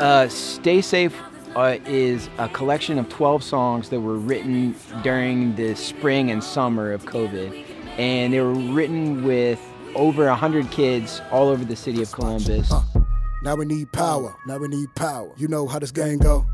Uh, Stay Safe uh, is a collection of 12 songs that were written during the spring and summer of COVID. And they were written with over 100 kids all over the city of Columbus. Uh, now we need power. Now we need power. You know how this game go.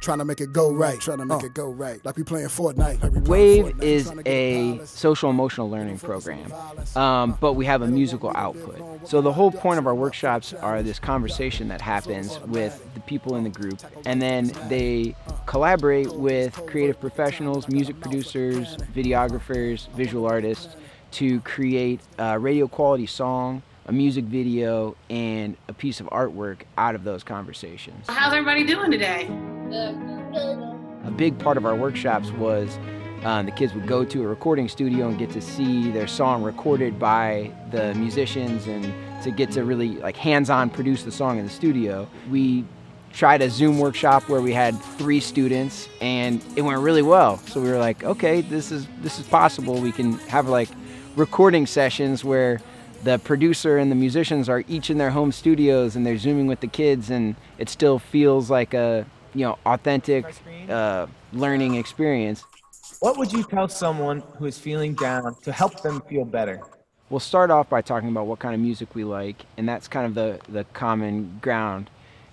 Trying to make it go right. Trying to make uh, it go right. Like we playing Fortnite. Like we Wave Fortnite. is a social emotional learning program, um, but we have a musical output. So the whole point of our workshops are this conversation that happens with the people in the group, and then they collaborate with creative professionals, music producers, videographers, visual artists to create a radio quality song a music video, and a piece of artwork out of those conversations. How's everybody doing today? A big part of our workshops was um, the kids would go to a recording studio and get to see their song recorded by the musicians and to get to really like hands-on produce the song in the studio. We tried a Zoom workshop where we had three students and it went really well. So we were like, okay, this is this is possible. We can have like recording sessions where the producer and the musicians are each in their home studios and they're zooming with the kids and it still feels like a you know authentic uh, learning experience what would you tell someone who is feeling down to help them feel better we'll start off by talking about what kind of music we like and that's kind of the the common ground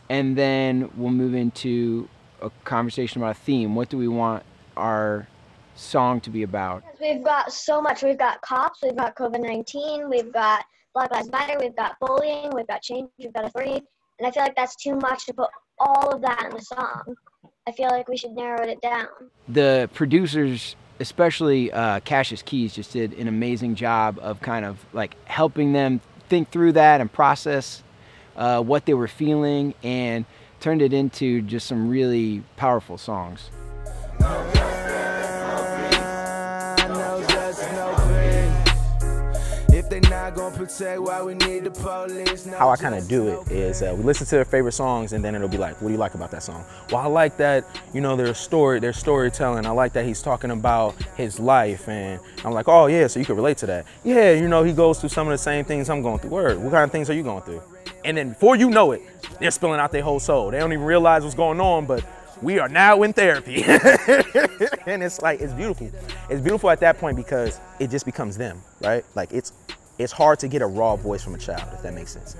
and then we'll move into a conversation about a theme what do we want our song to be about? We've got so much. We've got cops, we've got COVID 19, we've got Black Lives Matter, we've got bullying, we've got change, we've got authority. And I feel like that's too much to put all of that in the song. I feel like we should narrow it down. The producers, especially uh, Kashis Keyz, just did an amazing job of kind of like helping them think through that and process uh, what they were feeling and turned it into just some really powerful songs. How I kind of do it is uh, we listen to their favorite songs and then it'll be like, what do you like about that song? Well, I like that, you know, their story, their storytelling. I like that he's talking about his life and I'm like, oh yeah, so you can relate to that. Yeah, you know, he goes through some of the same things I'm going through. Word, what kind of things are you going through? And then before you know it, they're spilling out their whole soul. They don't even realize what's going on, but we are now in therapy. and it's like, it's beautiful. It's beautiful at that point because it just becomes them, right? Like it's it's hard to get a raw voice from a child, if that makes sense.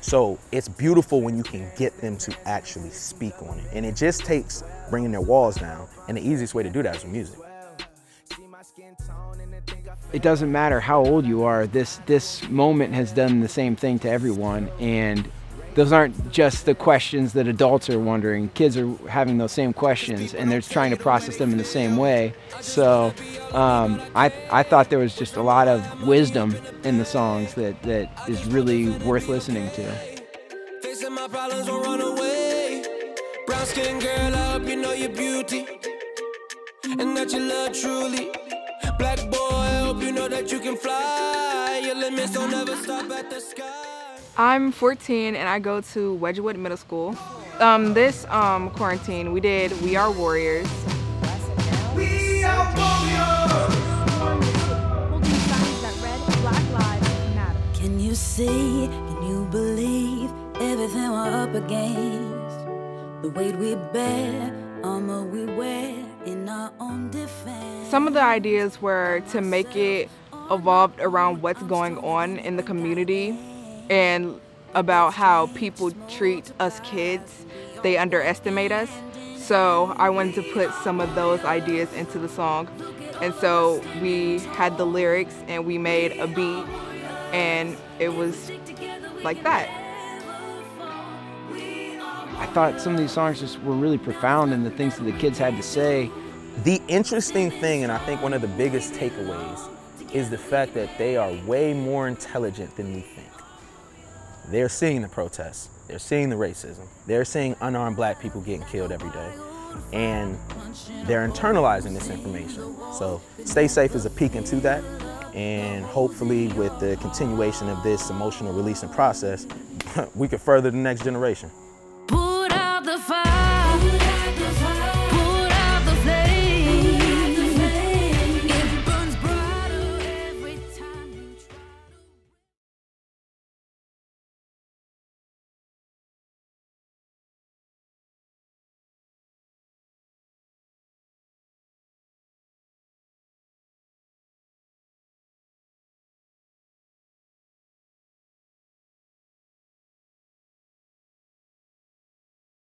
So it's beautiful when you can get them to actually speak on it. And it just takes bringing their walls down. And the easiest way to do that is with music. It doesn't matter how old you are. This this moment has done the same thing to everyone, and those aren't just the questions that adults are wondering. Kids are having those same questions and they're trying to process them in the same way. So um, I, I thought there was just a lot of wisdom in the songs that, that is really worth listening to. Facing my problems will run away. Brown skin girl, I hope you know your beauty and that you love truly. Black boy, I hope you know that you can fly. Your limits don't ever stop at the sky. I'm 14 and I go to Wedgewood Middle School. Um, this um, quarantine, we did We Are Warriors. We are warriors. Can you see, can you believe everything we're up against? The weight we bear, armor we wear in our own defense. Some of the ideas were to make it evolved around what's going on in the community and about how people treat us kids. They underestimate us. So I wanted to put some of those ideas into the song. And so we had the lyrics and we made a beat and it was like that. I thought some of these songs just were really profound and the things that the kids had to say. The interesting thing, and I think one of the biggest takeaways, is the fact that they are way more intelligent than we think. They're seeing the protests. They're seeing the racism. They're seeing unarmed black people getting killed every day. And they're internalizing this information. So Stay Safe is a peek into that. And hopefully with the continuation of this emotional releasing process, we can further the next generation. Put out the fire.